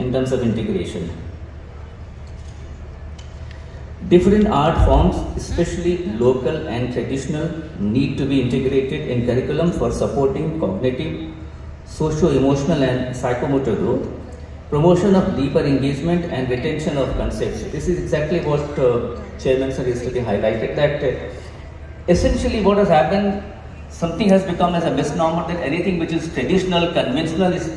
in terms of integration. Different art forms, especially local and traditional, need to be integrated in curriculum for supporting cognitive, socio-emotional and psychomotor growth, promotion of deeper engagement and retention of concepts. This is exactly what uh, Chairman Sir yesterday highlighted that uh, essentially what has happened, something has become as a misnomer that anything which is traditional, conventional is,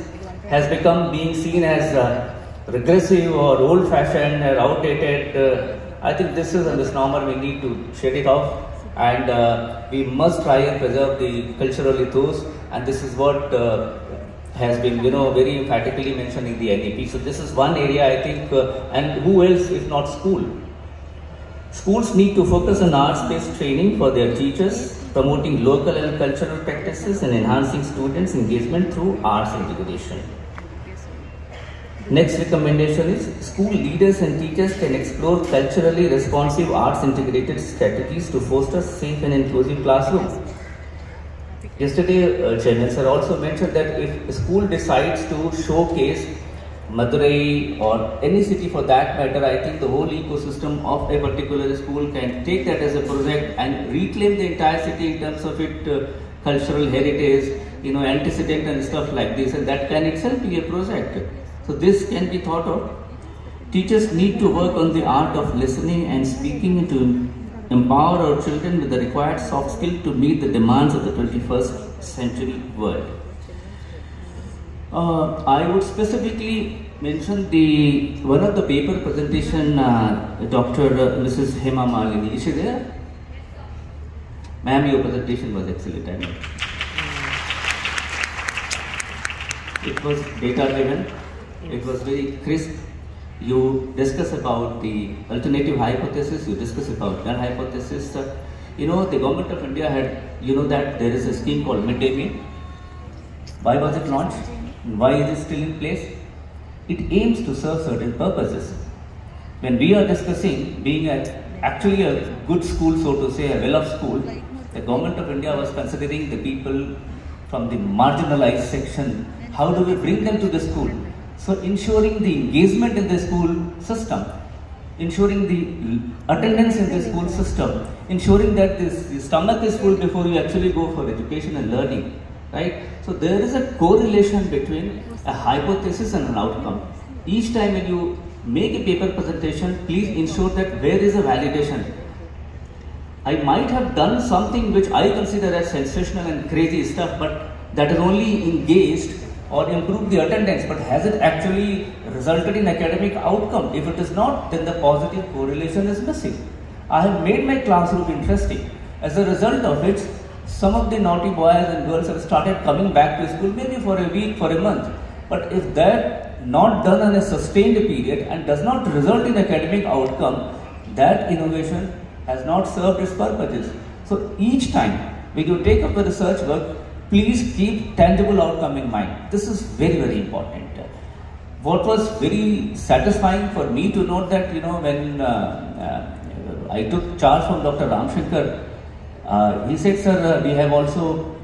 has become being seen as uh, regressive or old-fashioned or outdated. Uh, I think this is a misnomer. We need to shed it off, and uh, we must try and preserve the cultural ethos. And this is what uh, has been, you know, very emphatically mentioned in the NEP. So this is one area I think, uh, and who else if not school? Schools need to focus on arts-based training for their teachers, promoting local and cultural practices and enhancing students' engagement through arts integration. Next recommendation is school leaders and teachers can explore culturally responsive arts integrated strategies to foster safe and inclusive classroom. Yesterday, uh, Chairman sir also mentioned that if a school decides to showcase Madurai or any city for that matter, I think the whole ecosystem of a particular school can take that as a project and reclaim the entire city in terms of its uh, cultural heritage, you know, antecedent and stuff like this, and that can itself be a project. So this can be thought of. Teachers need to work on the art of listening and speaking to empower our children with the required soft skill to meet the demands of the 21st century world. Uh, I would specifically mention the one of the paper presentation, uh, Dr. Uh, Mrs. Hema Malini. Is she there? Ma'am, your presentation was excellent. I mean. It was data driven. It was very crisp. You discuss about the alternative hypothesis. You discuss about null hypothesis. Uh, you know, the government of India had, you know, that there is a scheme called midday meal. Why was it launched? Why is it still in place? It aims to serve certain purposes. When we are discussing being a, actually a good school, so to say, a well-off school, the government of India was considering the people from the marginalized section. How do we bring them to the school? So ensuring the engagement in the school system, ensuring the attendance in the school system, ensuring that this, the stomach is full before you actually go for education and learning right? So there is a correlation between a hypothesis and an outcome. Each time when you make a paper presentation, please ensure that where is a validation. I might have done something which I consider as sensational and crazy stuff, but that has only engaged or improved the attendance, but has it actually resulted in academic outcome? If it is not, then the positive correlation is missing. I have made my classroom interesting. As a result of which, some of the naughty boys and girls have started coming back to school maybe for a week, for a month. But if that not done on a sustained period and does not result in academic outcome, that innovation has not served its purposes. So each time when you take up a research work, please keep tangible outcome in mind. This is very, very important. What was very satisfying for me to note that, you know, when uh, uh, I took charge from Dr. Ramshankar, uh, he said, sir, uh, we have also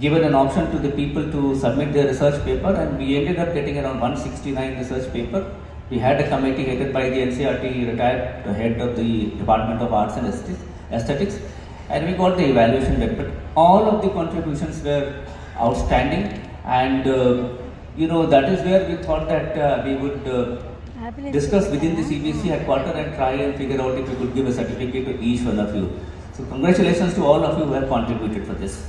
given an option to the people to submit their research paper and we ended up getting around 169 research paper. We had a committee headed by the NCERT retired head of the Department of Arts and Aesthetics and we got the evaluation back. But all of the contributions were outstanding and uh, you know that is where we thought that uh, we would uh, discuss within the CBSE headquarter and try and figure out if we could give a certificate to each one of you. So congratulations to all of you who have contributed for this.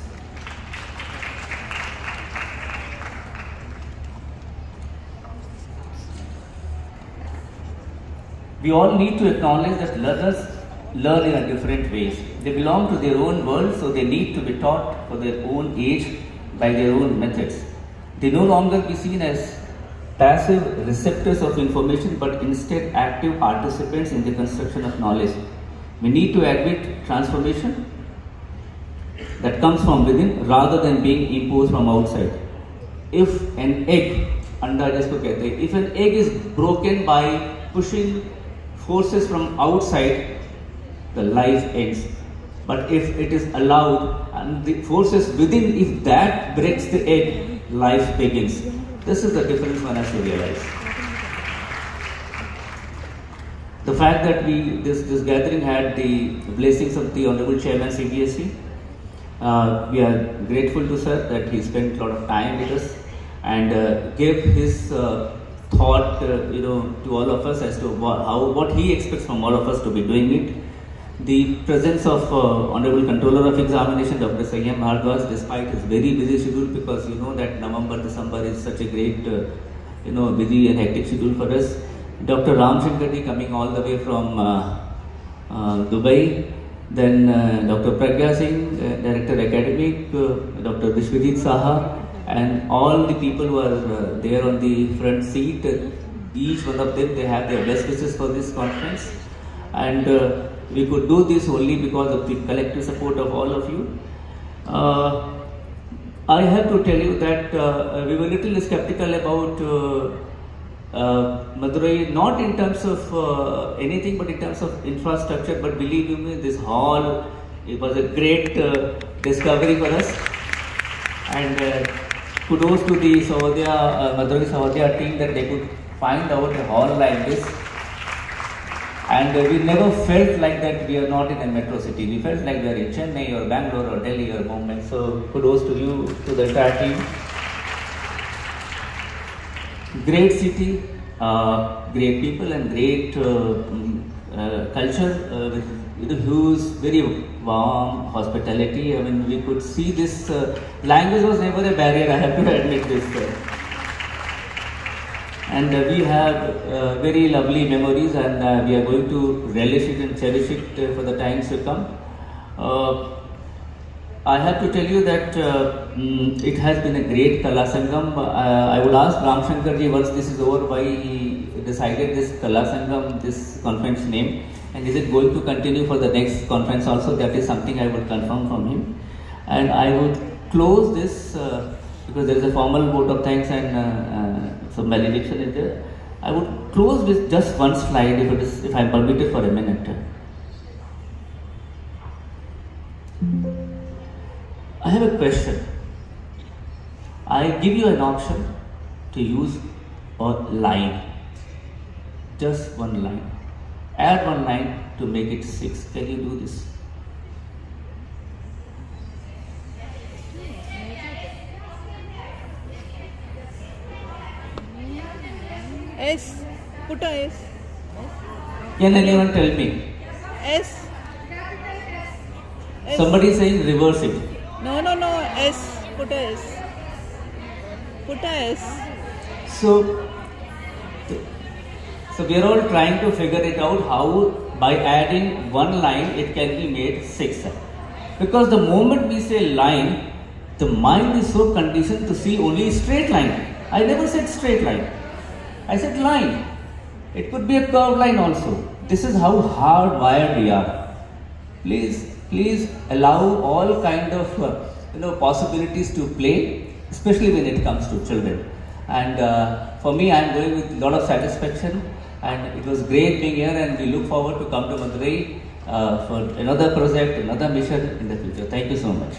We all need to acknowledge that learners learn in a different ways. They belong to their own world, so they need to be taught for their own age by their own methods. They no longer be seen as passive receptors of information, but instead active participants in the construction of knowledge. We need to admit transformation that comes from within rather than being imposed from outside. If an egg, jisko kehte hain, if an egg is broken by pushing forces from outside, the life ends. But if it is allowed and the forces within, if that breaks the egg, life begins. This is the difference one has to realize. The fact that we this this gathering had the blessings of the Honorable Chairman CBSE. Uh, we are grateful to sir that he spent a lot of time with us and uh, gave his uh, thought, uh, you know, to all of us as to what, how what he expects from all of us to be doing it. The presence of uh, Honorable Controller of Examination, Dr. Sanyam Bhardwaj, despite his very busy schedule, because you know that November, December is such a great, uh, you know, busy and hectic schedule for us. Dr. Ram Shankarji coming all the way from uh, uh, Dubai. Then uh, Dr. Pragya Singh, Director Academic, Dr. Vishwajit Saha, and all the people who are there on the front seat. each one of them, they have their best wishes for this conference. And we could do this only because of the collective support of all of you. Uh, I have to tell you that uh, we were a little skeptical about uh, Madurai, not in terms of uh, anything, but in terms of infrastructure. But believe me, this hall it was a great uh, discovery for us. And uh, kudos to the Sahodaya, uh, Madurai Sahodaya team that they could find out a hall like this. And uh, we never felt like that we are not in a metro city. We felt like we are in Chennai or Bangalore or Delhi or Mumbai. So kudos to you, to the entire team. Great city, uh, great people, and great uh, mm, uh, culture uh, with who's very warm hospitality. I mean, we could see this. Uh, language was never a barrier. I have to admit this. And we have very lovely memories and we are going to relish it and cherish it for the times to come. I have to tell you that uh, mm, it has been a great Kala Sangam. Uh, I would ask Ram Shankar ji once this is over why he decided this Kala Sangam, this conference name and is it going to continue for the next conference also that is something I would confirm from him. And I would close this uh, because there is a formal vote of thanks and uh, uh, some valediction is there. I would close with just one slide if it is if I am permitted for a minute. I have a question. I give you an option to use a line, just one line. Add one line to make it six. Can you do this? S. Put a S. Can anyone tell me? S. S. Somebody saying reverse it. No, no, no. S. Put a S. Put a S. So, so we are all trying to figure it out how by adding one line it can be made six. Because the moment we say line, the mind is so conditioned to see only straight line. I never said straight line. I said line. It could be a curved line also. This is how hardwired we are. Please, please allow all kind of uh, you know possibilities to play, especially when it comes to children. And uh, for me, I am going with a lot of satisfaction. And it was great being here, and we look forward to come to Madurai uh, for another project, another mission in the future. Thank you so much.